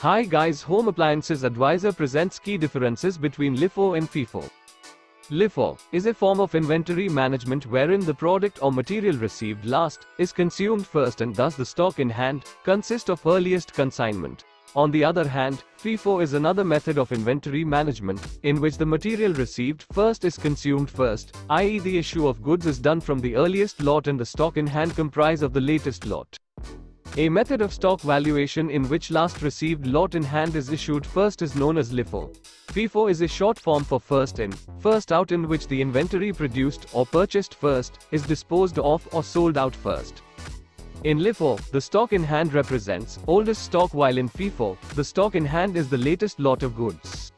Hi guys Home Appliances Advisor presents key differences between LIFO and FIFO. LIFO is a form of inventory management wherein the product or material received last is consumed first and thus the stock in hand consists of earliest consignment. On the other hand, FIFO is another method of inventory management in which the material received first is consumed first, i.e. the issue of goods is done from the earliest lot and the stock in hand comprise of the latest lot. A method of stock valuation in which last received lot in hand is issued first is known as LIFO. FIFO is a short form for first in, first out in which the inventory produced or purchased first is disposed of or sold out first. In LIFO, the stock in hand represents oldest stock while in FIFO, the stock in hand is the latest lot of goods.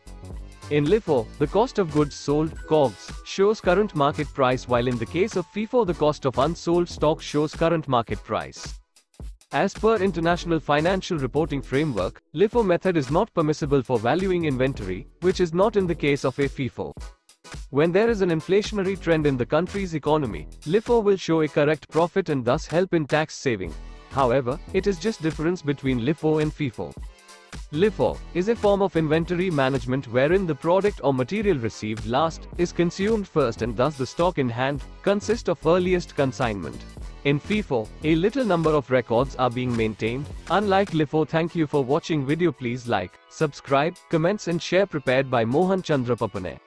In LIFO, the cost of goods sold, COGS, shows current market price while in the case of FIFO the cost of unsold stock shows current market price. As per International Financial Reporting Framework, LIFO method is not permissible for valuing inventory, which is not in the case of a FIFO. When there is an inflationary trend in the country's economy, LIFO will show a correct profit and thus help in tax saving. However, it is just difference between LIFO and FIFO. LIFO is a form of inventory management wherein the product or material received last is consumed first and thus the stock in hand consists of earliest consignment. In FIFO, a little number of records are being maintained. Unlike LIFO thank you for watching video please like, subscribe, comments and share prepared by Mohan Chandra Papane.